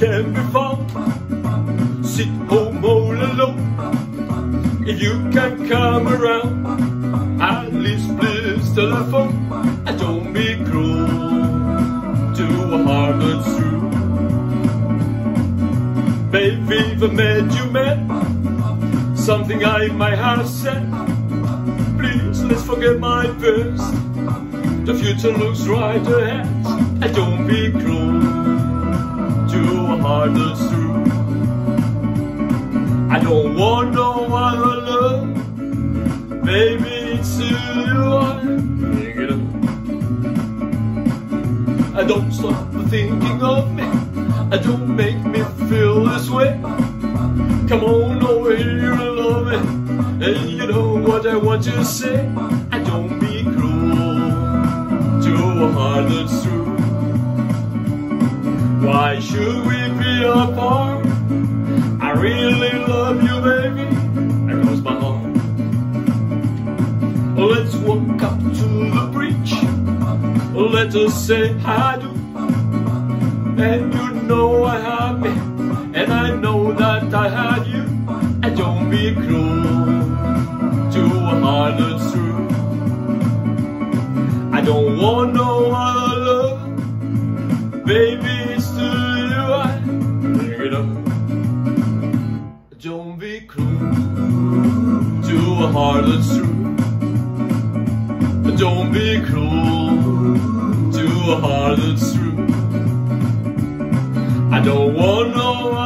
can be found. Sit home all alone. If you can come around, at least please telephone. And don't be cruel to a heart that's true. baby, the man you met, something I might have said. Please let's forget my past. The future looks right ahead. And don't be cruel. I don't want no other love. Baby, it's you I'm thinking of. I don't stop thinking of me. I don't make me feel this way. Come on over here and love me. And you know what I want to say. I don't be cruel to a heart that's true. Why should up to the bridge. Let us say I do. And you know I have me. And I know that I had you. And don't be cruel to a heart that's true. I don't want no other love. Baby, it's to you I bring it up. Don't be cruel to a heart that's true. Don't be cruel to a heart that's true. I don't want no